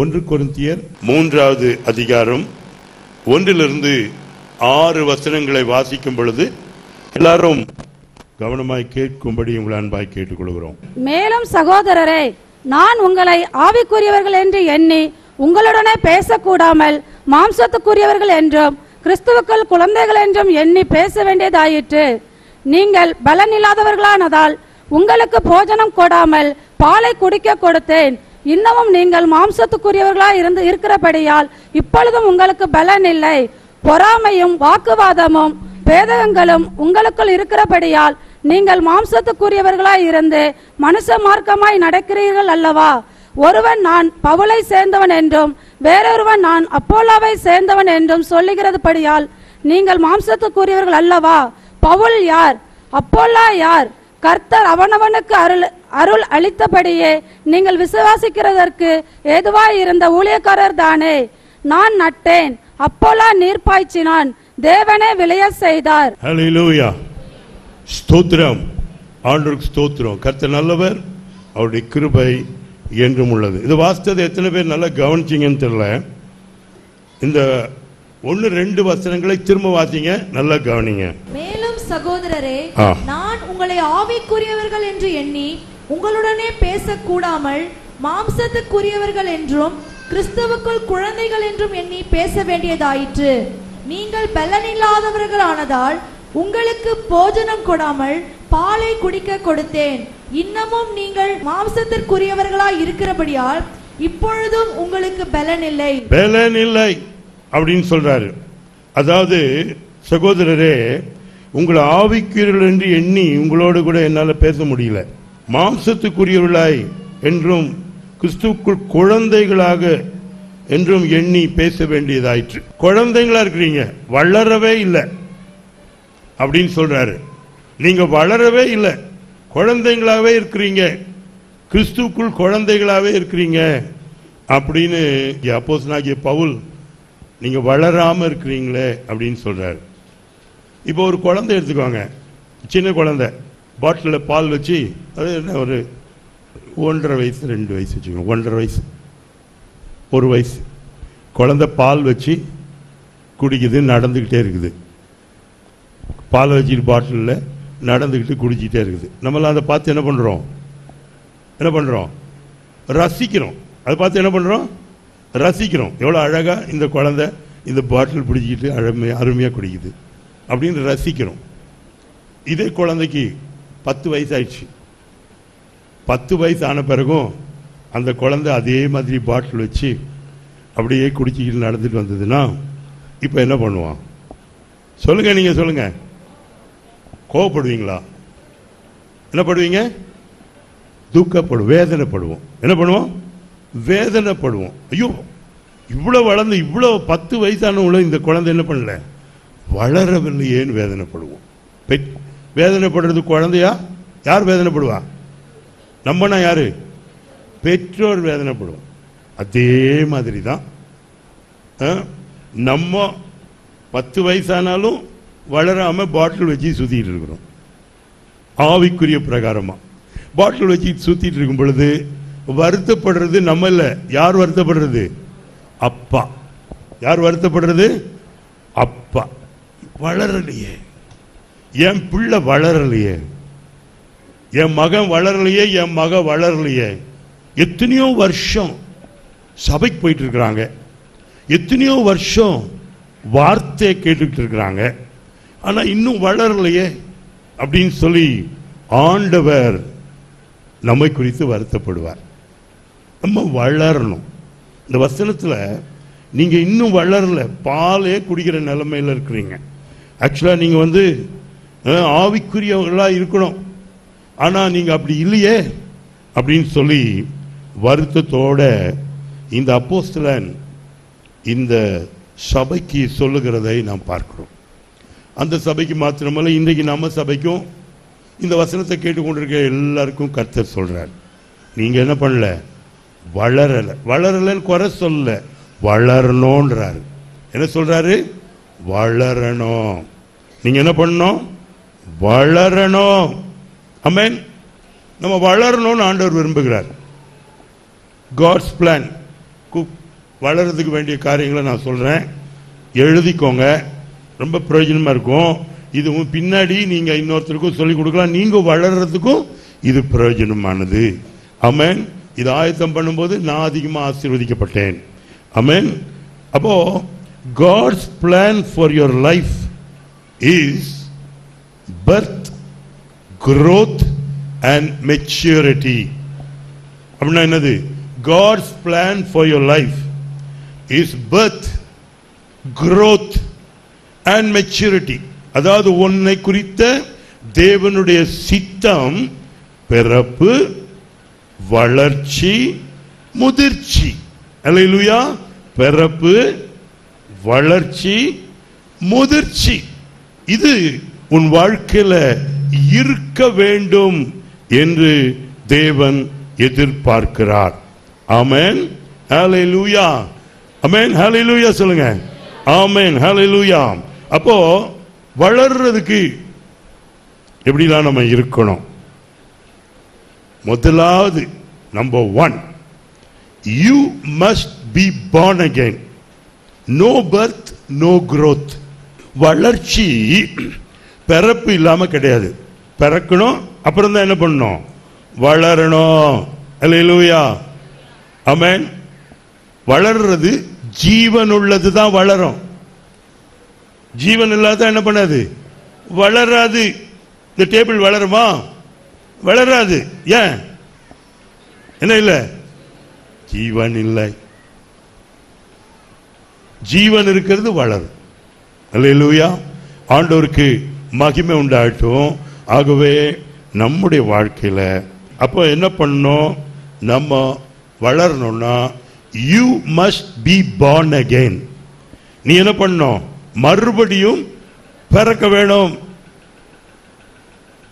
ஒன்று கொரிந்தியர் மூன்றாவது அதிகாரம். ஒன்றிலிருந்து ஆறு வசனங்களை வாசிக்கும் பொழுது எல்லாரும் கவனமாய் கேட்கும்படி உங்களை அன்பாய் கேட்டுக்கொள்கிறோம். மேலும் சகோதரரே நான் உங்களை ஆவிக்குரியவர்கள் என்று எண்ணி உங்களுடனே பேசக்கூடாமல் மாம்சத்துக்குரியவர்கள் என்றும் கிறிஸ்துவுக்குள் குழந்தைகள் என்றும் எண்ணி பேச வேண்டியதாயிற்று. நீங்கள் பலனில்லாதவர்களானதால் உங்களுக்கு போஜனம் கொடாமல் பாலை குடிக்க கொடுத்தேன். இன்னமும் நீங்கள் மாம்சத்துக்குரியவர்களாய் இருந்து இருக்கிறபடியால் இப்பொழுதும் உங்களுக்கு பலன் இல்லை. பொறாமையும் வாக்குவாதமும் பேதகங்களும் உங்களுக்குள் இருக்கிறபடியால் நீங்கள் மாம்சத்துக்குரியவர்களாய் இருந்து மனுஷ மார்க்கமாய் நடக்கிறீர்கள் அல்லவா? ஒருவன் நான் பவுலை சேர்ந்தவன் என்றும் வேறொருவன் நான் அப்போலாவை சேர்ந்தவன் என்றும் சொல்லுகிறதுபடியால் நீங்கள் மாம்சத்துக்குரியவர்கள் அல்லவா? பவுல் யார்? அப்போல்லா யார்? கர்த்தர் அவனவனுக்கு அருள் அருள் அளித்தபடியே நீங்கள் விசுவாசிக்கிறதற்கு ஏதுவாய் இருந்த ஊழியக்காரர் தானே. நான் நட்டேன். அப்போலா நீர் பாய்ச்சினான். தேவனே விளைய செய்தார். ஹalleluya. ஸ்தோத்திரம். ஆண்டவருக்கு ஸ்தோத்திரம். கர்த்தர் நல்லவர். அவருடைய கிருபை என்றும் உள்ளது. இது வாசித்தது எத்தனை பேர் நல்லா கவனிச்சிங்கன்னு தெரியல. இந்த ஒன்று ரெண்டு வசனங்களை திரும்ப வாசிங்க. நல்லா கவனிங்க. மேலும் சகோதரரே. நான் உங்களை ஆவிக்குரியவர்கள் என்று எண்ணி உங்களுடனே பேசக்கூடாமல் மாம்சத்துக்குரியவர்கள் என்றும் கிறிஸ்துவுக்குள் குழந்தைகள் என்றும் எண்ணி பேச வேண்டியதாயிற்று. நீங்கள் பலனில்லாதவர்களானதால் உங்களுக்கு போஜனம் கொடாமல் பாலை குடிக்க கொடுத்தேன். இன்னமும் நீங்கள் மாம்சத்திற்குரியவர்களாய் இருக்கிறபடியால் இப்பொழுதும் உங்களுக்கு பலன் இல்லை பலன் இல்லை அப்படின்னு சொல்றாரு. அதாவது சகோதரரே உங்களை ஆவிக்கிறீர்கள் என்று எண்ணி உங்களோடு கூட என்னால் பேச முடியல. மாம்சத்துக்குரியவர்களாய் என்றும் கிறிஸ்துவுக்குள் குழந்தைகளாக என்றும் எண்ணி பேச வேண்டியதாயிற்று. குழந்தைங்களா இருக்கிறீங்க வளரவே இல்லை. அப்படின்னு சொல்றாரு. நீங்க வளரவே இல்லை. குழந்தைங்களாவே இருக்கிறீங்க. கிறிஸ்துவுக்குள் குழந்தைகளாவே இருக்கிறீங்க. அப்படின்னு அப்போஸ் நாகிய பவுல் நீங்கள் வளராமல் இருக்கிறீங்களே அப்படின்னு சொல்கிறாரு இப்போ ஒரு குழந்தை எடுத்துக்கோங்க. சின்ன குழந்தை. பாட்டிலில் பால் வச்சு அது என்ன ஒரு ஒன்றரை வயசு ரெண்டு வயசு வச்சுக்கோங்க ஒன்றரை வயசு ஒரு வயசு. குழந்தை பால் வச்சு குடிக்குது நடந்துக்கிட்டே இருக்குது. பால் வச்சுட்டு பாட்டிலில் நடந்துக்கிட்டு குடிச்சிக்கிட்டே இருக்குது. நம்மளாம் அதை பார்த்து என்ன பண்ணுறோம் என்ன பண்ணுறோம் ரசிக்கிறோம். அதை பார்த்து என்ன பண்ணுறோம் ரசிக்கிறோம். எவ்வளோ அழகாக இந்த குழந்தை இந்த பாட்டில் பிடிச்சிக்கிட்டு அருமையாக அருமையாக குடிக்குது. அப்படின்னு ரசிக்கிறோம். இதே குழந்தைக்கு பத்து வயசு ஆயிடுச்சு பத்து வயசு ஆன பிறகும் அந்த குழந்தை அதே மாதிரி பாட்டில் வச்சு அப்படியே குடிச்சிக்கிட்டு நடந்துட்டு வந்ததுன்னா இப்போ என்ன பண்ணுவான்? சொல்லுங்கள் நீங்கள் சொல்லுங்கள் கோவப்படுவீங்களா? என்ன படுவீங்க? துக்கப்படும் வேதனைப்படுவோம். என்ன பண்ணுவோம்? வேதனைப்படுவோம். ஐயோ இவ்வளோ வளர்ந்து இவ்வளோ பத்து வயசானவங்களும் இந்த குழந்தை என்ன பண்ணல? வளரவில்லையேன்னு வேதனைப்படுவோம். பெட் வேதனைப்படுறது குழந்தையா? யார் வேதனைப்படுவா? நம்மனா யாரு? பெற்றோர் வேதனைப்படுவோம். அதே மாதிரி தான் ஆ, நம்ம பத்து வயசானாலும் வளராம பாட்டில் வச்சு சுத்திட்டு இருக்கிறோம். ஆவிக்குரிய பிரகாரமாக பாட்டில் வச்சு சுத்திட்டு இருக்கும் பொழுது வருத்தப்படுறது நம்ம இல்லை. யார் வருத்தப்படுறது? அப்பா. யார் வருத்தப்படுறது? அப்பா. வளரலையே. என் பிள்ளை வளரலையே. என் மகன் வளரலையே என் மக வளரலையே. எத்தனையோ வருஷம் சபைக்கு போயிட்டு இருக்கிறாங்க எத்தனையோ வருஷம் வார்த்தையை கேட்டுக்கிட்டு இருக்கிறாங்க ஆனால் இன்னும் வளரலையே அப்படின்னு சொல்லி ஆண்டவர் நம்மை குறித்து வருத்தப்படுவார். நம்ம வளரணும். இந்த வசனத்தில் நீங்கள் இன்னும் வளரல. பாலே குடிக்கிற நிலமையில் இருக்கிறீங்க. ஆக்சுவலாக நீங்கள் வந்து ஆவிக்குரியவர்களாக இருக்கணும். ஆனால் நீங்கள் அப்படி இல்லையே அப்படின்னு சொல்லி வருத்தத்தோட இந்த அப்போஸ்தலன் இந்த சபைக்கு சொல்லுகிறதை நாம் பார்க்கிறோம். அந்த சபைக்கு மாத்திரமல்ல இன்றைக்கு நம்ம சபைக்கும் இந்த வசனத்தை கேட்டுக்கொண்டிருக்க எல்லாருக்கும் கர்த்தர் சொல்கிறார் நீங்கள் என்ன பண்ணல? வளரலை. வளரலைன்னு குறை சொல்லல. வளரணும்ன்றாரு. என்ன சொல்கிறாரு வளரணும். நீங்கள் என்ன பண்ணணும்? வளரணும். அமேன் நம்ம வளரணும்னு ஆண்டவர் விரும்புகிறார். காட்ஸ் பிளான் வளர்றதுக்கு வேண்டிய காரியங்களை நான் சொல்கிறேன் எழுதிக்கோங்க. ரொம்ப பிரயோஜனமாக இருக்கும். இது பின்னாடி நீங்கள் இன்னொருத்தருக்கும் சொல்லிக் கொடுக்கலாம். நீங்கள் வளர்றதுக்கும் இது பிரயோஜனமானது. அமேன் இது ஆயத்தம் பண்ணும்போது நான் அதிகமாக ஆசீர்வதிக்கப்பட்டேன். அமேன் அப்போது God's plan for your life is birth growth and maturity அப்படின்னா என்னது? God's plan for your life is birth growth and maturity அதாவது உன்னை குறித்த தேவனுடைய சித்தம் பிறப்பு வளர்ச்சி முதிர்ச்சி. அல்லேலூயா பிறப்பு வளர்ச்சி முதிர்ச்சி. இது உன் வாழ்க்கையில இருக்க வேண்டும் என்று தேவன் எதிர்பார்க்கிறார். ஆமேன். ஹலே லூயா அமேன் ஆமென். லூயா சொல்லுங்க. ஆமென். லூயா அப்போ வளர்றதுக்கு எப்படிலாம் நம்ம இருக்கணும்? முதலாவது number one you must be born again no birth no growth வளர்ச்சி பிறப்பு இல்லாமல் கிடையாது. பிறக்கணும் அப்புறம் தான் என்ன பண்ணணும்? வளரணும். அல்லேலூயா. அமேன் வளர்றது ஜீவன் உள்ளது தான் வளரும். ஜீவன் இல்லாத என்ன பண்ணாது? வளராது. இந்த டேபிள் வளருமா? வளராது. ஏன்? என்ன இல்லை? ஜீவன் இல்லை. ஜீவன் இருக்கிறது வளரும். அல்லேலூயா. ஆண்டோருக்கு மகிமை உண்டாகட்டும். ஆகவே நம்முடைய வாழ்க்கையில் அப்போ என்ன பண்ணணும்? நம்ம வளரணும்னா you must be born again நீ என்ன பண்ணும் மறுபடியும் பிறக்க வேணும்.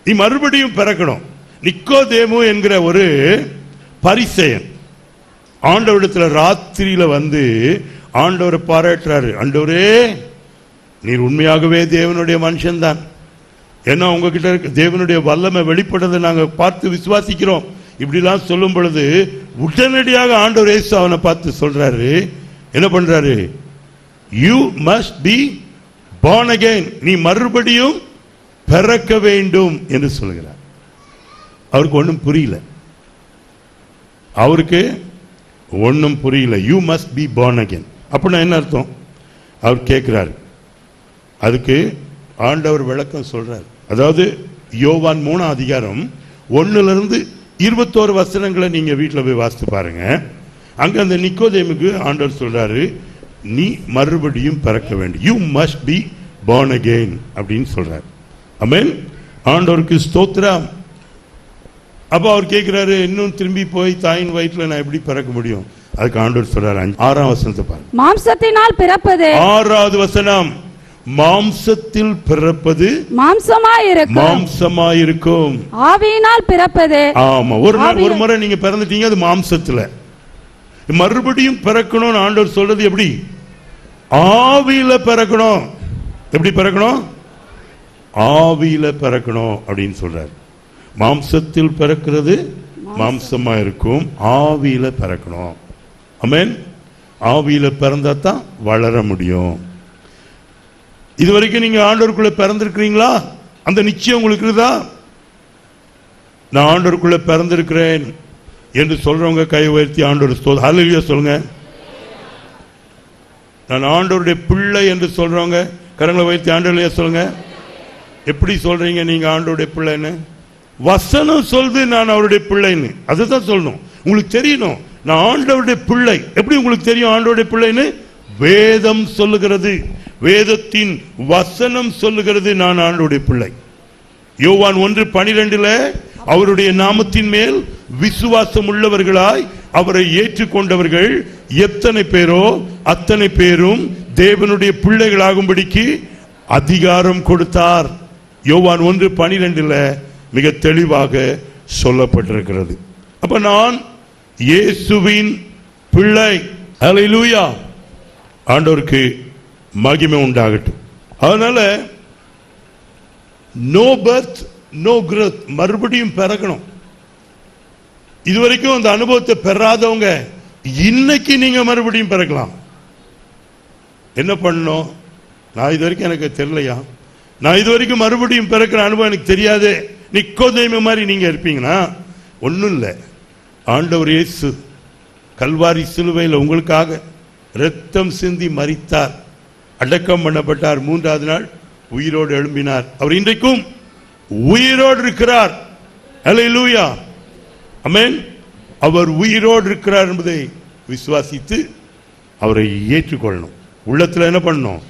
நீ மறுபடியும் பிறக்கணும். நிக்கோதேமு என்கிற ஒரு பரிசெயன் ஆண்டவரிடத்தில் ராத்திரியில் வந்து ஆண்டவரை பாராட்டுறாரு. ஆண்டவரே நீர் உண்மையாகவே தேவனுடைய மனுஷன்தான். ஏன்னா உங்ககிட்ட இருக்க? தேவனுடைய வல்லமை வெளிப்படுறதை நாங்கள் பார்த்து விசுவாசிக்கிறோம். இப்படிலாம் சொல்லும் பொழுது உடனடியாக ஆண்டவர் இயேசு அவனை பார்த்து சொல்றாரு. என்ன பண்றாரு? You must be born again நீ மறுபடியும் பிறக்க வேண்டும் என்று சொல்கிறார். அவருக்கு ஒன்றும் புரியல. அவருக்கு ஒன்றும் புரியல. You must be born again அப்படின்னா என்ன அர்த்தம்? அவர் கேட்குறாரு. அதுக்கு ஆண்டவர் விளக்கம் சொல்றார். அதாவது யோவான் மூணாம் அதிகாரம் ஒண்ணுல இருந்து இருபத்தோரு வசனங்களை நீங்க வீட்டில் போய் வாசித்து பாருங்க. அங்க அந்த நிக்கோதேமுக்கு ஆண்டவர் சொல்றாரு நீ மறுபடியும் பிறக்க வேண்டும். You must be born again அப்படின்னு சொல்றாரு. அமேன் ஆண்டவருக்கு ஸ்தோத்திரம். அப்போ அவர் கேட்கிறாரு இன்னும் திரும்பி போய் தாயின் வயிற்றுல நான் எப்படி பிறக்க முடியும்? அதுக்கு ஆண்டவர் சொல்றாரு அஞ்சு- ஆறாம் வசனத்தை பாருங்க. மாம்சத்தினால் பிறப்பது. ஆறாவது வசனம். மாம்சத்தில் பிறப்பது மாம்சமாயிருக்கும். மாம்சமாயிருக்கும். ஆவியினால் பிறப்பது. ஆமா ஒரு நாள் ஒரு முறை நீங்க பிறந்துட்டீங்க அது மாம்சத்துல. மறுபடியும் பிறக்கணும்னு ஆண்டவர் சொல்றது எப்படி? ஆவியில பிறக்கணும். எப்படி பிறக்கணும்? ஆவியில பிறக்கணும் அப்படின்னு சொல்றாரு. மாம்சத்தில் பிறக்கிறது மாம்சமா. இருக்கும் ஆவியில பிறக்கணும். ஆமென். ஆவியில பிறந்தா தான் வளர முடியும். இது வரைக்கும் நீங்க ஆண்டவருக்குள்ள பிறந்திருக்கிறீங்களா? அந்த நிச்சயம் உங்களுக்கு இருக்குதா? நான் ஆண்டவருக்குள்ள பிறந்திருக்கிறேன் என்று சொல்றவங்க கை உயர்த்தி ஆண்டவர் ஸ்தோத் ஹalleluya சொல்லுங்க. நான் ஆண்டவருடைய பிள்ளை என்று சொல்றவங்க கரங்களை உயர்த்தி ஆண்டவரையா சொல்லுங்க. எப்படி சொல்றீங்க நீங்க ஆண்டவருடைய பிள்ளைன்னு? வசனம் சொல்லுது நான் அவருடைய பிள்ளைன்னு. அதுதான் சொல்லணும். உங்களுக்கு தெரியணும். நான் ஆண்டவருடைய பிள்ளை. எப்படி உங்களுக்கு தெரியும் ஆண்டோருடைய பிள்ளைன்னு? வேதம் சொல்லுகிறது. வேதத்தின் வசனம் சொல்லுகிறது நான் ஆண்டுடைய பிள்ளை. யோவான் ஒன்று பனிரெண்டுல அவருடைய நாமத்தின் மேல் விசுவாசம் உள்ளவர்களாய் அவரை ஏற்றுக்கொண்டவர்கள் எத்தனை பேரோ அத்தனை பேரும் தேவனுடைய பிள்ளைகளாகும்படிக்கு அதிகாரம் கொடுத்தார். யோவான் ஒன்று பனிரெண்டுல மிக தெளிவாக சொல்லப்பட்டிருக்கிறது. அப்ப நான் இயேசுவின் பிள்ளை. அல்லேலூயா ஆண்டோருக்கு மகிமை உண்டாகட்டும். அதனால நோ பர்த் நோ கிரோத் மறுபடியும் பிறக்கணும். இதுவரைக்கும் அந்த அனுபவத்தை பெறாதவங்க இன்னைக்கு நீங்க மறுபடியும் பிறக்கலாம். என்ன பண்ணணும்? நான் இது வரைக்கும் எனக்கு தெரியலையா? நான் இது வரைக்கும் மறுபடியும் பிறக்கிற அனுபவம் எனக்கு தெரியாது. நிக்கோதேம மாதிரி நீங்க இருப்பீங்கன்னா ஒன்றும் இல்லை. ஆண்டவர் இயேசு கல்வாரி சிலுவையில் உங்களுக்காக ரத்தம் சிந்தி மறித்தார் அடக்கம் பண்ணப்பட்டார். மூன்றாவது நாள் உயிரோடு எழும்பினார். அவர் இன்றைக்கும் உயிரோடு இருக்கிறார். அல்லேலூயா அமேன் அவர் உயிரோடு இருக்கிறார் என்பதை விசுவாசித்து அவரை ஏற்றுக்கொள்ளணும். உள்ளத்தில் என்ன பண்ணணும்?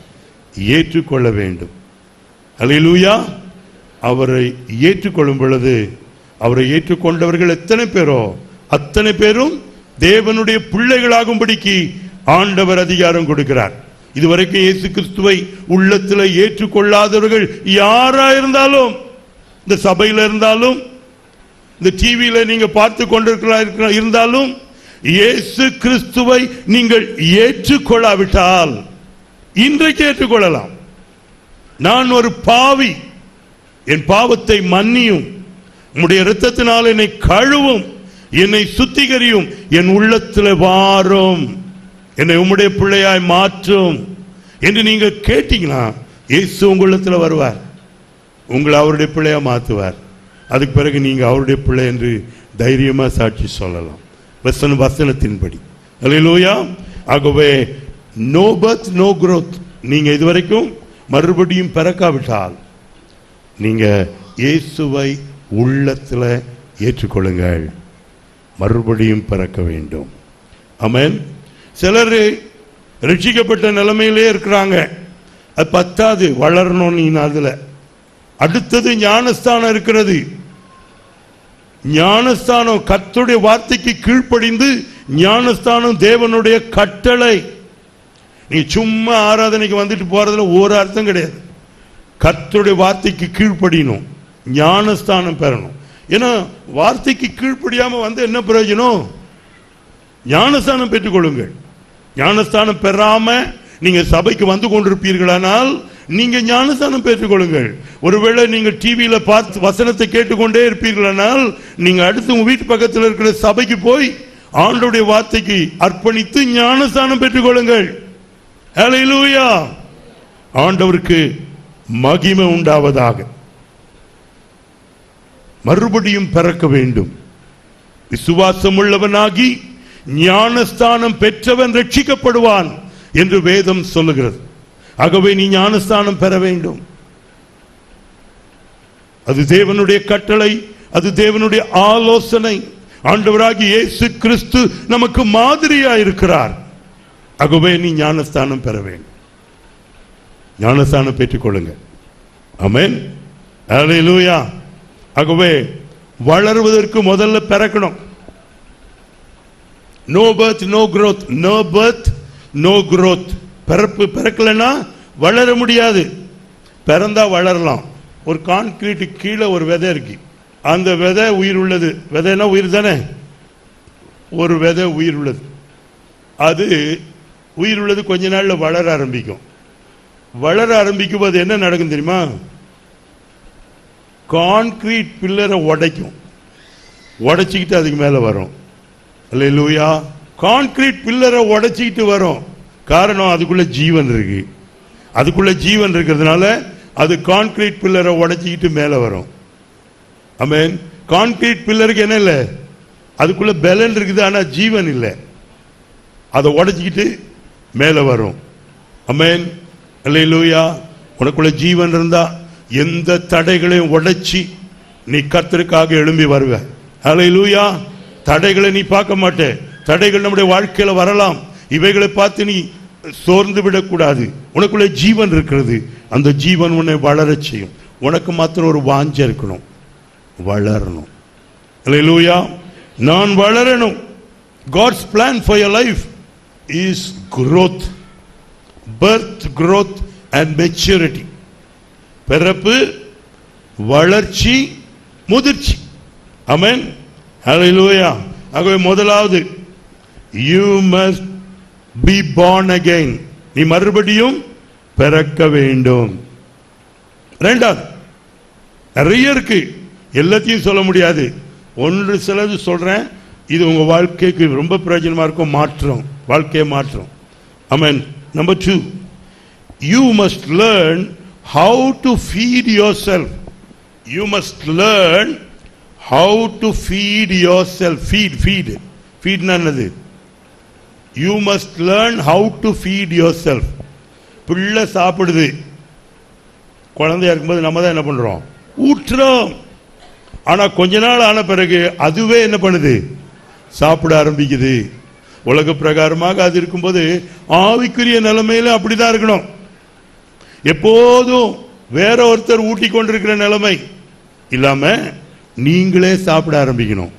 ஏற்றுக்கொள்ள வேண்டும். அல்லேலூயா அவரை ஏற்றுக்கொள்ளும் பொழுது அவரை ஏற்றுக்கொண்டவர்கள் எத்தனை பேரோ அத்தனை பேரும் தேவனுடைய பிள்ளைகளாகும்படிக்கு ஆண்டவர் அதிகாரம் கொடுக்கிறார். இதுவரைக்கும் இயேசு கிறிஸ்துவை உள்ளத்தில் ஏற்றுக்கொள்ளாதவர்கள் யாரா இருந்தாலும் இந்த சபையில் இருந்தாலும் இந்த டிவியில் நீங்க பார்த்து கொண்டிருக்கிற இருந்தாலும் இயேசு கிறிஸ்துவை நீங்கள் ஏற்றுக்கொள்ளாவிட்டால் இன்றைக்கு ஏற்றுக்கொள்ளலாம். நான் ஒரு பாவி என் பாவத்தை மன்னியும் உம்முடைய இரத்தத்தினால் என்னை கழுவும் என்னை சுத்திகரியும் என் உள்ளத்தில் வாரும். என்னை உம்முடைய பிள்ளையாய் மாற்றும் என்று நீங்க கேட்டீங்கன்னா இயேசு உங்களிடத்தில் உள்ளத்தில் வருவார். உங்களை அவருடைய பிள்ளையா மாற்றுவார். அதுக்கு பிறகு நீங்க அவருடைய பிள்ளை என்று தைரியமா சாட்சி சொல்லலாம். வசன வசனத்தின்படி. அல்லேலூயா ஆகவே நோ பர்த் நோ growth. நீங்க இதுவரைக்கும் மறுபடியும் பிறக்காவிட்டால் நீங்க இயேசுவை உள்ளத்தில் ஏற்றுக்கொள்ளுங்கள். மறுபடியும் பிறக்க வேண்டும். அமேன் சிலர் ரட்சிக்கப்பட்ட நிலைமையிலே இருக்கிறாங்க. அது பத்தாது வளரணும் நீ அதில். அடுத்தது ஞானஸ்தானம் இருக்கிறது. ஞானஸ்தானம் கத்துடைய வார்த்தைக்கு கீழ்ப்படிந்து ஞானஸ்தானம் தேவனுடைய கட்டளை. நீ சும்மா ஆராதனைக்கு வந்துட்டு போறதுல ஒரு அர்த்தம் கிடையாது. கத்துடைய வார்த்தைக்கு கீழ்ப்படியணும். ஞானஸ்தானம் பெறணும். ஏன்னா வார்த்தைக்கு கீழ்ப்படியாம வந்து என்ன பிரயோஜனம்? ஞானஸ்தானம் பெற்றுக்கொள்ளுங்கள். ஞானஸ்தானம் பெறாம நீங்க சபைக்கு வந்து கொண்டிருப்பீர்களானால் நீங்க ஞானஸ்தானம் பெற்றுக்கொள்ளுங்கள். ஒருவேளை நீங்க டிவியில பார்த்து வசனத்தை கேட்டுக்கொண்டே இருப்பீர்களானால் நீங்க அடுத்து உங்க வீட்டு பக்கத்தில் இருக்கிற சபைக்கு போய் ஆண்டோடைய வார்த்தைக்கு அர்ப்பணித்து ஞானஸ்தானம் பெற்றுக்கொள்ளுங்கள். ஹalleluya ஆண்டவருக்கு மகிமை உண்டாவதாக. மறுபடியும் பிறக்க வேண்டும். விசுவாசம் உள்ளவனாகி ஞானஸ்தானம் பெற்றவன் ரட்சிக்கப்படுவான் என்று வேதம் சொல்லுகிறது. ஆகவே நீ ஞானஸ்தானம் பெற வேண்டும். அது தேவனுடைய கட்டளை அது தேவனுடைய ஆலோசனை. ஆண்டவராகி இயேசு கிறிஸ்து நமக்கு மாதிரியா இருக்கிறார். ஆகவே நீ ஞானஸ்தானம் பெற வேண்டும். ஞானஸ்தானம் பெற்றுக்கொள்ளுங்க அமேன் ஹalleluya. ஆகவே வளருவதற்கு முதல்ல பிறக்கணும். No birth no growth no birth no growth பிறப்பு பிறக்கலைன்னா வளர முடியாது. பிறந்தா வளரலாம். ஒரு கான்கிரீட்டு கீழே ஒரு விதை இருக்கு. அந்த விதை உயிர் உள்ளது. விதைனா உயிர் தானே? ஒரு விதை உயிர் உள்ளது. அது உயிர் உள்ளது கொஞ்ச நாளில் வளர ஆரம்பிக்கும். வளர ஆரம்பிக்கும் போது என்ன நடக்கும் தெரியுமா? கான்கிரீட் பில்லரை உடைக்கும். உடைச்சிக்கிட்டு அதுக்கு மேலே வரும். அல்லா கான்கிரீட் பில்லரை உடைச்சிக்கிட்டு வரும். காரணம் அதுக்குள்ள ஜீவன் இருக்கு. அதுக்குள்ள ஜீவன் இருக்கிறதுனால அது கான்கிரீட் பில்லரை உடைச்சிக்கிட்டு மேலே வரும். ஆமென் கான்கிரீட் பில்லருக்கு என்ன இல்லை? அதுக்குள்ள பலன் இருக்குது ஆனால் ஜீவன் இல்லை. அதை உடைச்சிக்கிட்டு மேலே வரும். அமேன் அல்லேலூயா உனக்குள்ள ஜீவன் இருந்தா எந்த தடைகளையும் உடைச்சி நீ கத்திற்காக எழும்பி வருவ. லூயா தடைகளை நீ பார்க்க மாட்டே. தடைகள் நம்முடைய வாழ்க்கையில வரலாம். இவைகளை பார்த்து நீ சோர்ந்து விடக்கூடாது. உனக்குள்ள ஜீவன் இருக்கிறது. அந்த ஜீவன் உன்னை வளர செய்யும். உனக்கு மாத்திரம் ஒரு வாஞ்ச இருக்கணும். வளரணும். அல்லேலூயா நான் வளரணும். God's plan for your life is growth birth growth and maturity பிறப்பு வளர்ச்சி முதிர்ச்சி. அமேன் ஹலோயா ஆகவே முதலாவது you must be born again நீ மறுபடியும் பிறக்க வேண்டும். ரெண்டாவது நிறைய இருக்கு. எல்லாத்தையும் சொல்ல முடியாது. ஒன்று சிலது சொல்றேன். இது உங்க வாழ்க்கைக்கு ரொம்ப பிரயோஜனமா இருக்கும். மாற்றம். வாழ்க்கையை மாற்றம். Amen number two you must learn how to feed yourself you must learn how to feed yourself feed feed ஃபீட்னா என்னது? You must learn how to feed yourself பிள்ளை சாப்பிடுது. குழந்தையா இருக்கும்போது நம்ம தான் என்ன பண்ணுறோம் ஊற்றுறோம் ஆனால் கொஞ்ச நாள் ஆன பிறகு அதுவே என்ன பண்ணுது? சாப்பிட ஆரம்பிக்குது. உலக பிரகாரமாக அது இருக்கும்போது ஆவிக்குரிய நிலைமையில அப்படிதான் இருக்கணும். எப்போதும் வேற ஒருத்தர் ஊட்டி கொண்டிருக்கிற நிலைமை இல்லாமல் நீங்களே சாப்பிட ஆரம்பிக்கணும்.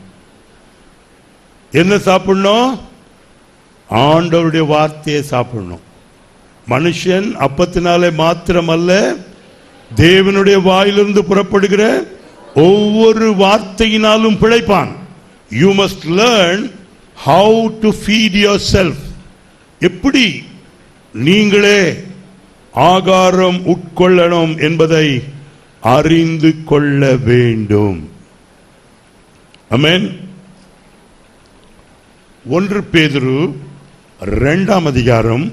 என்ன சாப்பிடணும்? ஆண்டவருடைய வார்த்தையை சாப்பிடணும். மனுஷன் அப்பத்தினாலே மாத்திரமல்ல தேவனுடைய வாயிலிருந்து புறப்படுகிற ஒவ்வொரு வார்த்தையினாலும் பிழைப்பான். You must learn how to feed yourself எப்படி நீங்களே ஆகாரம் உட்கொள்ளணும் என்பதை அறிந்து கொள்ள வேண்டும். அமேன் ஒன்று பேதுரு இரண்டாம் அதிகாரம்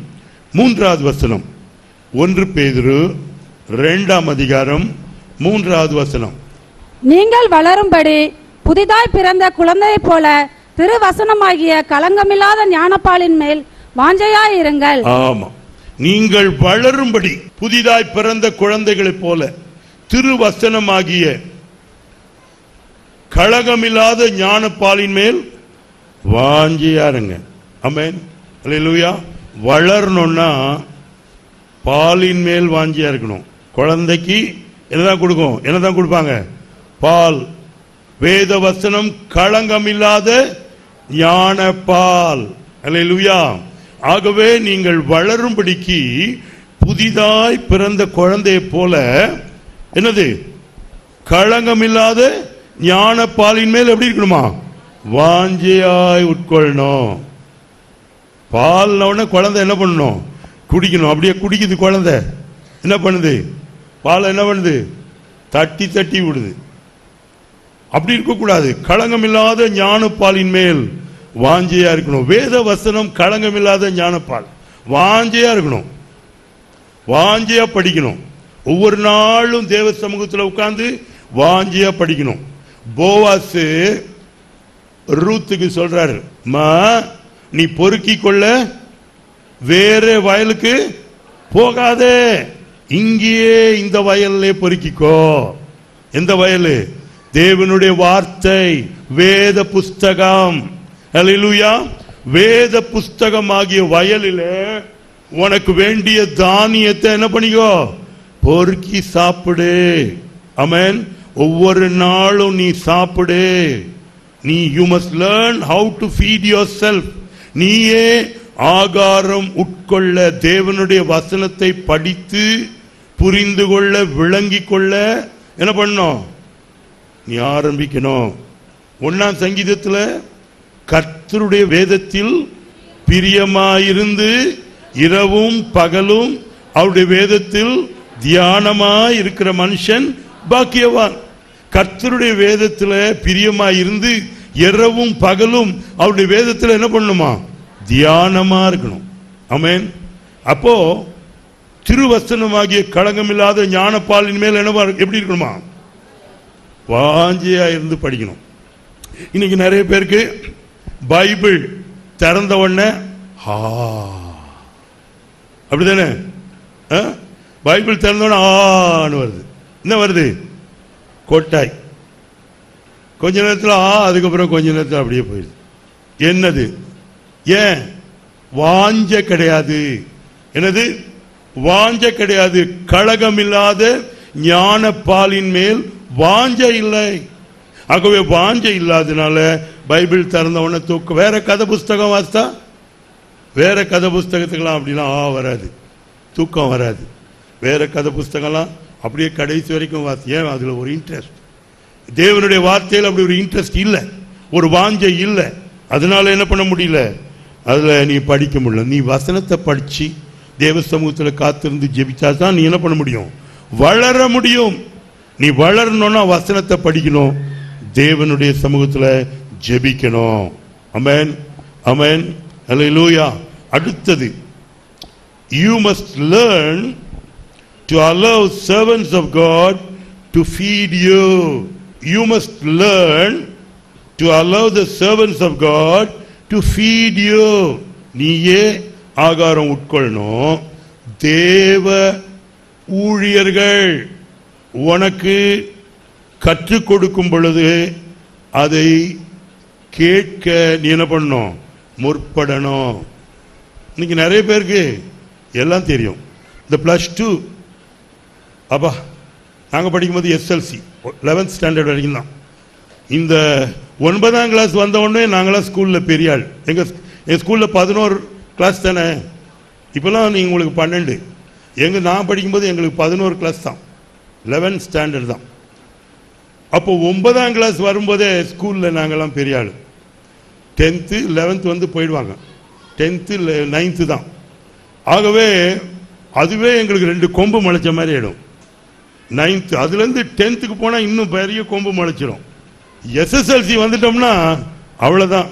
மூன்றாவது வசனம். ஒன்று பேதுரு இரண்டாம் அதிகாரம் மூன்றாவது வசனம். நீங்கள் வளரும்படி புதிதாய் பிறந்த குழந்தையைப் போல திருவசனமாகிய களங்கமில்லாத ஞானப்பாலின் மேல் வாஞ்சையாயிருங்கள் ஆமா. நீங்கள் வளரும்படி புதிதாய் பிறந்த குழந்தைகளைப் போல திருவசனமாகிய கழகமில்லாத ஞானப்பாலின் மேல் வாஞ்சியா இருங்க அமேன் அல்லேலூயா. வளரணும்னா பாலின் மேல் வாஞ்சியா இருக்கணும். குழந்தைக்கு என்னதான் கொடுக்கும்? என்னதான் கொடுப்பாங்க? பால். வேத வசனம் களங்கமில்லாத ஞான பால் அல்லேலூயா. ஆகவே நீங்கள் வளரும்படிக்கு புதிதாய் பிறந்த குழந்தையை போல என்னது? களங்கமில்லாத ஞான பாலின் மேல் எப்படி இருக்கணுமா? வாஞ்சியாய் உட்கொள்ளணும். பால்ன உடனே குழந்தை என்ன பண்ணணும்? குடிக்கணும். அப்படியே குடிக்குது குழந்தை. என்ன பண்ணுது? பால் என்ன பண்ணுது? தட்டி தட்டி விடுது. அப்படி இருக்கக்கூடாது. களங்கமில்லாத ஞானப்பாலின் மேல் வாஞ்சையா இருக்கணும். வேத வசனம் களங்கமில்லாத ஞானப்பால். வாஞ்சையா இருக்கணும். வாஞ்சையா படிக்கணும். ஒவ்வொரு நாளும் தேவ சமூகத்தில் உட்கார்ந்து வாஞ்சியா படிக்கணும். போவாசு ரூத்துக்கு சொல்றாரு மா நீ பொறுக்கி கொள்ள வேற வயலுக்கு போகாதே. இங்கேயே இந்த வயல்லே பொறுக்கிக்கோ. எந்த வயலு? தேவனுடைய வார்த்தை வேத புஸ்தகம். அல்லேலூயா வேத புஸ்தகம் ஆகிய வயலில் உனக்கு வேண்டிய தானியத்தை என்ன பண்ணிக்கோ? பொறுக்கி சாப்பிடு. அமேன் ஒவ்வொரு நாளும் நீ சாப்பிடு. நீ you must learn how to feed yourself நீயே ஆகாரம் உட்கொள்ள தேவனுடைய வசனத்தை படித்து புரிந்து கொள்ள விளங்கி கொள்ள என்ன பண்ணும் நீ ஆரம்பிக்கணும். ஒன்னாம் சங்கீதத்தில் கர்த்தருடைய வேதத்தில் பிரியமாயிருந்து இரவும் பகலும் அவருடைய வேதத்தில் தியானமாய் இருக்கிற மனுஷன் பாக்கியவான். கர்த்தருடைய வேதத்தில் பிரியமா இருந்து இரவும் பகலும் அவருடைய வேதத்தில் என்ன பண்ணுமா? தியானமா இருக்கணும். அமேன் அப்போ திருவசனமாகிய களங்கமில்லாத ஞானப்பாலின் மேல் என்னவா எப்படி இருக்கணுமா? வாஞ்சியா இருந்து படிக்கணும். இன்னைக்கு நிறைய பேருக்கு பைபிள் திறந்த உடனே ஆ. அப்படிதானே? ஆ? பைபிள் திறந்த உடனே ஆன்னு வருது. என்ன வருது? கொட்டாய். கொஞ்ச நேரத்தில் ஆ அதுக்கப்புறம் கொஞ்ச நேரத்தில் அப்படியே போயிடுது. என்னது? ஏன்? வாஞ்ச கிடையாது. என்னது? வாஞ்ச கிடையாது. கழகம் இல்லாத ஞான பாலின் மேல் வாஞ்ச இல்லை. ஆகவே வாஞ்ச இல்லாதனால பைபிள் திறந்த உடனே தூக்க. வேற கதை புஸ்தகம் வாசித்தா? வேற கதை புஸ்தகத்துக்கெல்லாம் அப்படிலாம் ஆ வராது. தூக்கம் வராது. வேற கதை புஸ்தகம்லாம் அப்படியே கடைசி வரைக்கும் வாசி ஏன் அதில் ஒரு இன்ட்ரெஸ்ட் தேவனுடைய வார்த்தையில் அப்படி ஒரு இன்ட்ரெஸ்ட் இல்லை. ஒரு வாஞ்சை இல்லை. அதனால என்ன பண்ண முடியல? அதில் நீ படிக்க முடியல. நீ வசனத்தை படித்து தேவ சமூகத்தில் காத்திருந்து ஜெபிச்சா தான் நீ என்ன பண்ண முடியும்? வளர முடியும். நீ வளரணும்னா வசனத்தை படிக்கணும். தேவனுடைய சமூகத்தில் ஜெபிக்கணும். அமேன் அமேன் அல்லேலூயா அடுத்தது you must learn to allow servants of God to feed you. You must learn to allow the servants of God to feed you. நீயே ஆகாரம் உட்கொள்ளணும் தேவ ஊழியர்கள் உனக்கு கற்றுக் கொடுக்கும் பொழுது அதை கேட்க நீ என்ன பண்ணணும் முற்படணும் இன்னைக்கு நிறைய பேருக்கு எல்லாம் தெரியும் இந்த ப்ளஸ் டூ அப்பா நாங்கள் படிக்கும்போது எஸ்எல்சி லெவன்த் ஸ்டாண்டர்ட் வரைக்கும் தான் இந்த ஒன்பதாம் கிளாஸ் வந்த உடனே நாங்களாம் ஸ்கூலில் பெரிய ஆள். எங்கள் எங்கள் ஸ்கூலில் பதினோரு கிளாஸ் தானே? இப்போலாம் நீங்கள் உங்களுக்கு பன்னெண்டு. எங்கள் நான் படிக்கும்போது எங்களுக்கு பதினோரு கிளாஸ் தான். லெவன்த் ஸ்டாண்டர்ட் தான். அப்போ ஒன்பதாம் கிளாஸ் வரும்போதே ஸ்கூலில் நாங்கள்லாம் பெரிய ஆள். டென்த்து லெவன்த்து வந்து போயிடுவாங்க. டென்த்து நைன்த்து தான். ஆகவே அதுவே எங்களுக்கு ரெண்டு கொம்பு முளைச்ச மாதிரி ஆகிடும் நைன்த்து அதுலேருந்து டென்த்துக்கு போனால் இன்னும் பெரிய கொம்பு முளைச்சிரும். எஸ்எஸ்எல்சி வந்துட்டோம்னா அவ்வளோதான்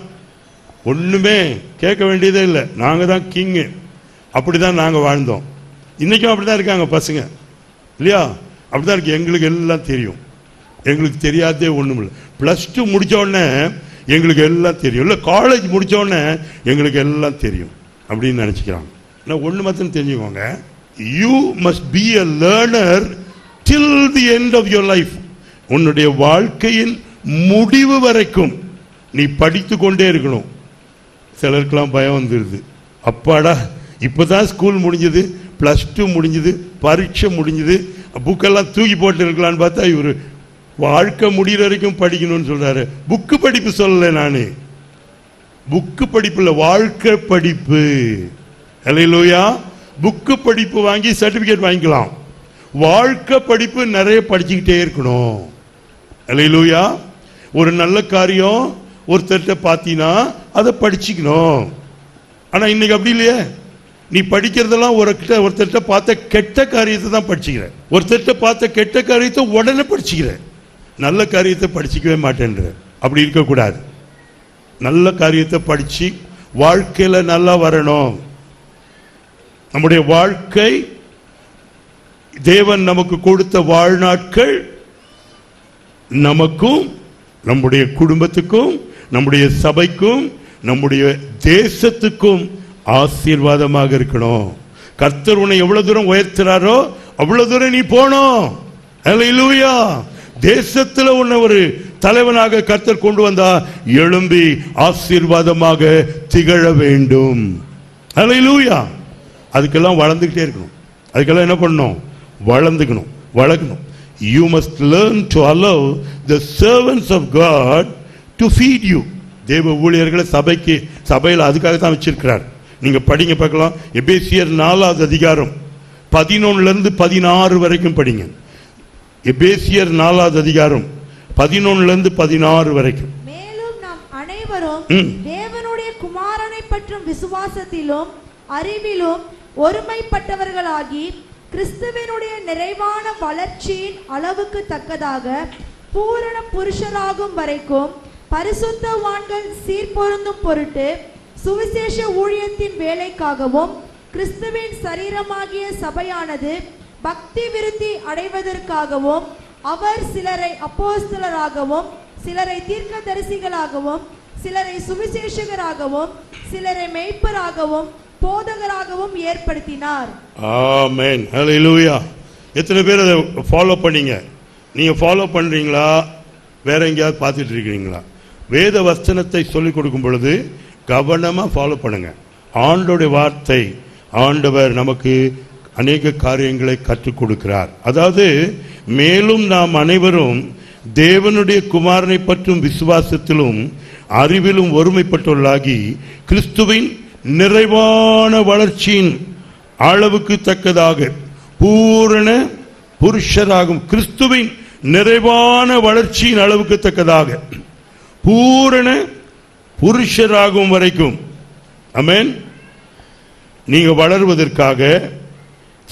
ஒன்றுமே கேட்க வேண்டியதே இல்லை. நாங்கள் தான் கிங்கு அப்படி தான் நாங்கள் வாழ்ந்தோம். இன்றைக்கும் அப்படி தான் இருக்காங்க பசங்க. இல்லையா? அப்படி தான் இருக்கு. எங்களுக்கு எல்லாம் தெரியும். எங்களுக்கு தெரியாதே ஒன்றும் இல்லை. ப்ளஸ் டூ முடிச்ச உடனே எங்களுக்கு எல்லாம் தெரியும். இல்லை காலேஜ் முடிச்ச உடனே எங்களுக்கு எல்லாம் தெரியும். அப்படின்னு நினச்சிக்கிறாங்க. நான் ஒன்று மாத்திரம் தெரிஞ்சுக்கோங்க. You must be a learner till the end of your life உன்னுடைய வாழ்க்கையின் முடிவு வரைக்கும் நீ படித்து கொண்டே இருக்கணும். சிலருக்கெல்லாம் பயம் வந்துடுது அப்பாடா இப்போ தான் ஸ்கூல் முடிஞ்சது ப்ளஸ் டூ முடிஞ்சது பரீட்சை முடிஞ்சது புக்கெல்லாம் தூக்கி போட்டு இருக்கலான்னு பார்த்தா இவர் வாழ்க்கை முடிகிற வரைக்கும் படிக்கணும்னு சொல்கிறாரு புக்கு படிப்பு சொல்லலை நான். புக்கு படிப்பு இல்லை வாழ்க்கை படிப்பு. இல்லையா புக்கு படிப்பு வாங்கி சர்டிஃபிகேட் வாங்கிக்கலாம். வாழ்க்கை படிப்பு நிறைய படிச்சுக்கிட்டே இருக்கணும். அலையிலூயா ஒரு நல்ல காரியம் ஒருத்தர்கிட்ட பார்த்தீங்கன்னா அதை படிச்சுக்கணும். ஆனால் இன்னைக்கு அப்படி இல்லையே. நீ படிக்கிறதெல்லாம் ஒருக்கிட்ட ஒருத்தர்கிட்ட பார்த்த கெட்ட காரியத்தை தான் படிச்சுக்கிற. ஒருத்தர்கிட்ட பார்த்த கெட்ட காரியத்தை உடனே படிச்சுக்கிற. நல்ல காரியத்தை படிச்சிக்கவே மாட்டேன்ற. அப்படி இருக்கக்கூடாது. நல்ல காரியத்தை படித்து வாழ்க்கையில் நல்லா வரணும். நம்முடைய வாழ்க்கை தேவன் நமக்கு கொடுத்த வாழ்நாட்கள் நமக்கும் நம்முடைய குடும்பத்துக்கும் நம்முடைய சபைக்கும் நம்முடைய தேசத்துக்கும் ஆசீர்வாதமாக இருக்கணும். கர்த்தர் உன்னை எவ்வளவு தூரம் உயர்த்துறாரோ அவ்வளவு தூரம் நீ போனோம் அல்லேலூயா தேசத்துல உன்னை ஒரு தலைவனாக கர்த்தர் கொண்டு வந்தா எழும்பி ஆசீர்வாதமாக திகழ வேண்டும். அதுக்கெல்லாம் வளர்ந்துக்கிட்டே இருக்கணும். அதுக்கெல்லாம் என்ன பண்ணணும்? வளர்ந்துக்கணும் வளர்க்கணும். You must learn to allow the servants of God to feed you தேவ ஊழியர்களை சபைக்கு சபையில் அதுக்காக தான் வச்சிருக்கிறார். நீங்க படிங்க பார்க்கலாம். எபேசியர் நாலாவது அதிகாரம் பதினொன்னுல இருந்து பதினாறு வரைக்கும் படிங்க. எபேசியர் நாலாவது அதிகாரம் பதினொன்னுல இருந்து பதினாறு வரைக்கும். மேலும் நாம் அனைவரும். தேவனுடைய குமாரனை பற்றும் விசுவாசத்திலும் அறிவிலும் ஒருமைப்பட்டவர்களாகி கிறிஸ்துவினுடைய நிறைவான வளர்ச்சியின் அளவுக்கு தக்கதாக பூரண புருஷராகும் வரைக்கும் பரிசுத்தவான்கள் சீர்பொருந்தும் பொருட்டு சுவிசேஷ ஊழியத்தின் வேலைக்காகவும் கிறிஸ்துவின் சரீரமாகிய சபையானது பக்தி விருத்தி அடைவதற்காகவும் அவர் சிலரை அப்போஸ்தலராகவும் சிலரை தீர்க்க தரிசிகளாகவும் சிலரை சுவிசேஷகராகவும் சிலரை மெய்ப்பராகவும் போதகராகவும் ஏற்படுத்தினார். ஆமென் ஹalleluya எத்தனை பேர் அதை ஃபாலோ பண்ணீங்க? நீங்க ஃபாலோ பண்றீங்களா? வேற எங்கேயாவது பார்த்துட்டு இருக்கிறீங்களா? வேத வசனத்தை சொல்லிக் கொடுக்கும் பொழுது கவனமா ஃபாலோ பண்ணுங்க. ஆண்டோடைய வார்த்தை ஆண்டவர் நமக்கு அநேக காரியங்களை கற்றுக் கொடுக்கிறார். அதாவது மேலும் நாம் அனைவரும் தேவனுடைய குமாரனை பற்றும் விசுவாசத்திலும் அறிவிலும் ஒருமைப்பட்டுள்ளாகி கிறிஸ்துவின் நிறைவான வளர்ச்சியின் அளவுக்கு தக்கதாக பூரண புருஷராகும் கிறிஸ்துவின் நிறைவான வளர்ச்சியின் அளவுக்கு தக்கதாக பூரண புருஷராகும் வரைக்கும். அமேன் நீங்க வளருவதற்காக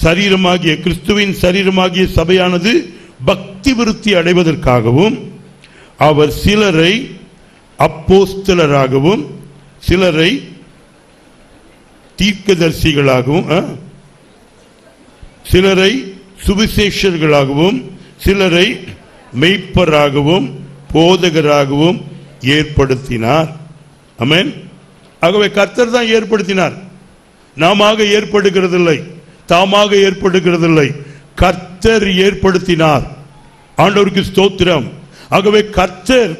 சரீரமாகிய கிறிஸ்துவின் சரீரமாகிய சபையானது பக்தி விருத்தி அடைவதற்காகவும் அவர் சிலரை அப்போஸ்தலராகவும் சிலரை தீர்க்கதரிசிகளாகவும் ஆ? சிலரை சுவிசேஷர்களாகவும் சிலரை மெய்ப்பராகவும் போதகராகவும் ஏற்படுத்தினார். அமேன் ஆகவே கர்த்தர் தான் ஏற்படுத்தினார். நாமாக ஏற்படுகிறதில்லை தாமாக ஏற்படுகிறதில்லை. கர்த்தர் ஏற்படுத்தினார். ஆண்டவருக்கு ஸ்தோத்திரம். ஆகவே கர்த்தர்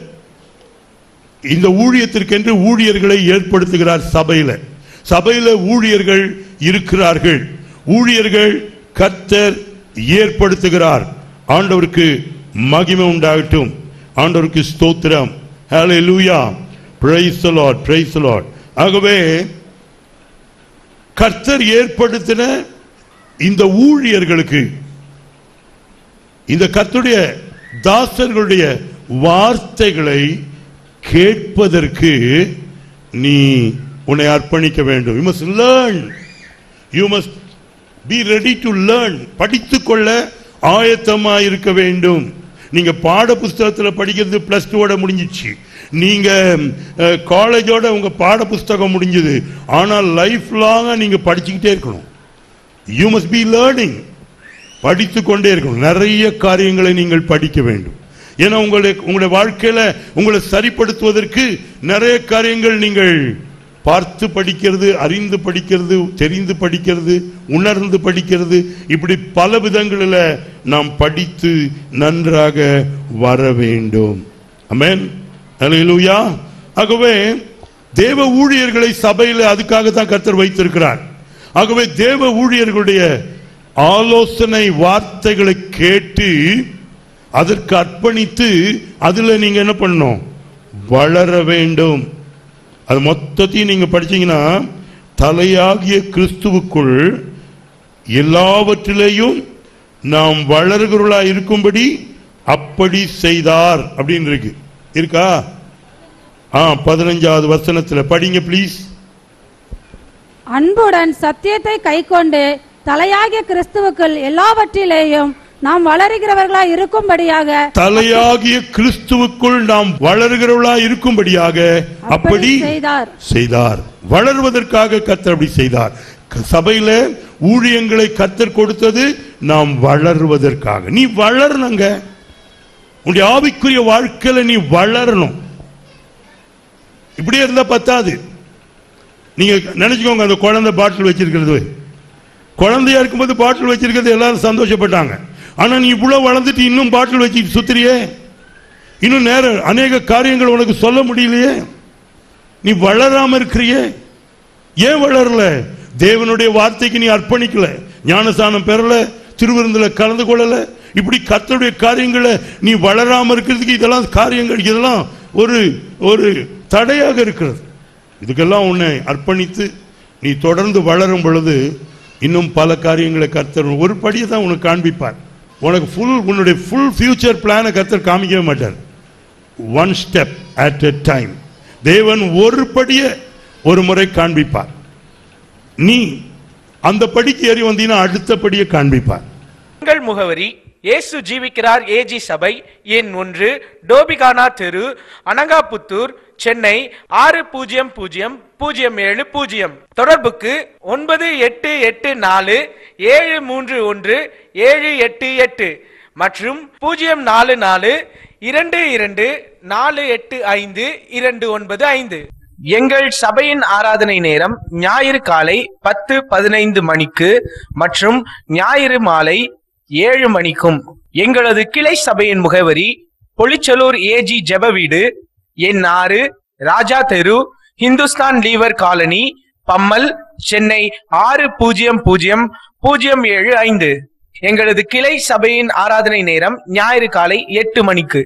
இந்த ஊழியத்திற்கென்று ஊழியர்களை ஏற்படுத்துகிறார் சபையில். சபையில ஊழியர்கள் இருக்கிறார்கள். ஊழியர்கள் கர்த்தர் ஏற்படுத்துகிறார். ஆண்டவருக்கு மகிமை உண்டாகட்டும். ஆண்டவருக்கு ஸ்தோத்திரம். ஹலே லூயா the lord. ஆகவே கர்த்தர் ஏற்படுத்தின இந்த ஊழியர்களுக்கு இந்த கர்த்தருடைய தாசர்களுடைய வார்த்தைகளை கேட்பதற்கு நீ உன்னை அர்ப்பணிக்க வேண்டும். You must learn you must be ready to learn படித்துக்கொள்ள ஆயத்தமாக இருக்க வேண்டும். நீங்கள் பாட புஸ்தகத்தில் படிக்கிறது ப்ளஸ் டூவோட முடிஞ்சிச்சு. நீங்கள் காலேஜோட உங்கள் பாட புஸ்தகம் முடிஞ்சது. ஆனால் லைஃப் லாங்காக நீங்கள் படிச்சுக்கிட்டே இருக்கணும். யூ மஸ்ட் பி லேர்னிங் படித்து கொண்டே இருக்கணும். நிறைய காரியங்களை நீங்கள் படிக்க வேண்டும். ஏன்னா உங்களை உங்களுடைய வாழ்க்கையில் உங்களை சரிப்படுத்துவதற்கு நிறைய காரியங்கள் நீங்கள் பார்த்து படிக்கிறது அறிந்து படிக்கிறது தெரிந்து படிக்கிறது உணர்ந்து படிக்கிறது இப்படி பல விதங்களில் நாம் படித்து நன்றாக வர வேண்டும். அமேன் அலையிலூயா ஆகவே தேவ ஊழியர்களை சபையில் அதுக்காக தான் கர்த்தர் வைத்திருக்கிறார். ஆகவே தேவ ஊழியர்களுடைய ஆலோசனை வார்த்தைகளை கேட்டு அதற்கு அர்ப்பணித்து அதில் நீங்கள் என்ன பண்ணணும்? வளர வேண்டும். அது மொத்தத்தையும் நீங்க படிச்சீங்கன்னா தலையாகிய கிறிஸ்துவுக்குள் எல்லாவற்றிலேயும் நாம் வளர்கிறவர்களா இருக்கும்படி அப்படி செய்தார் அப்படின்னு இருக்கு. இருக்கா? ஆ பதினஞ்சாவது வசனத்துல படிங்க ப்ளீஸ் அன்புடன் சத்தியத்தை கைக்கொண்டு தலையாகிய கிறிஸ்துவுக்குள் எல்லாவற்றிலேயும் நாம் வளருகிறவர்களாய் இருக்கும்படியாக. தலையாகிய கிறிஸ்துவுக்குள் நாம் வளர்கிறவர்களா இருக்கும்படியாக அப்படி செய்தார். செய்தார். வளர்வதற்காக கத்தர் அப்படி செய்தார். சபையில ஊழியங்களை கத்தர் கொடுத்தது நாம் வளர்வதற்காக. நீ வளரணுங்க. உன்னுடைய ஆவிக்குரிய வாழ்க்கையில நீ வளரணும். இப்படியே இருந்தா பத்தாது. நீங்க நினைச்சுக்கோங்க அந்த குழந்தை பாட்டில் வச்சிருக்கிறது. குழந்தையா இருக்கும்போது பாட்டில் வச்சிருக்கிறது எல்லாரும் சந்தோஷப்பட்டாங்க. ஆனா நீ இவ்வளவு வளர்ந்துட்டு இன்னும் பாட்டில் வச்சு சுத்துறியே? இன்னும் நேரம் அநேக காரியங்கள் உனக்கு சொல்ல முடியலையே? நீ வளராம இருக்கிறியே? ஏன் வளரல? தேவனுடைய வார்த்தைக்கு நீ அர்ப்பணிக்கல. ஞானசானம் பெறல திருவிருந்தில் கலந்து கொள்ளல. இப்படி கத்தருடைய காரியங்களை நீ வளராம இருக்கிறதுக்கு இதெல்லாம் காரியங்கள் இதெல்லாம் ஒரு ஒரு தடையாக இருக்கிறது. இதுக்கெல்லாம் உன்னை அர்ப்பணித்து நீ தொடர்ந்து வளரும் பொழுது இன்னும் பல காரியங்களை கர்த்தர் ஒரு படியை தான் உனக்கு காண்பிப்பார். உனக்கு ஃபுல் உன்னுடைய ஃபுல் ஃபியூச்சர் பிளானை கருத்தர் காமிக்கவே மாட்டார். One step at a time தேவன் ஒரு படியை ஒரு முறை காண்பிப்பார். நீ அந்த படிக்கு ஏறி வந்தீங்கன்னா அடுத்த படியை காண்பிப்பார். உங்கள் முகவரி இயேசு ஜீவிக்கிறார் ஏஜி சபை எண் ஒன்று டோபிகானா தெரு அனங்காபுத்தூர் சென்னை ஆறு பூஜ்ஜியம் பூஜ்ஜியம் பூஜ்ஜியம் ஏழு பூஜ்ஜியம் தொடர்புக்கு ஒன்பது எட்டு எட்டு நாலு ஏழு மூன்று ஒன்று ஏழு எட்டு எட்டு. மற்றும் பூஜ்ஜியம் நாலு நாலு இரண்டு இரண்டு நாலு எட்டு ஐந்து இரண்டு ஒன்பது ஐந்து. எங்கள் சபையின் ஆராதனை நேரம் ஞாயிறு காலை பத்து பதினைந்து மணிக்கு மற்றும் ஞாயிறு மாலை ஏழு மணிக்கும். எங்களது கிளை சபையின் முகவரி பொலிச்சலூர் ஏஜி ஜெப வீடு எண் ஆறு ராஜா தெரு ஹிந்துஸ்தான் லீவர் காலனி பம்மல் சென்னை ஆறு பூஜ்ஜியம் பூஜ்ஜியம் பூஜ்ஜியம் ஏழு ஐந்து. எங்களது கிளை சபையின் ஆராதனை நேரம் ஞாயிறு காலை எட்டு மணிக்கு.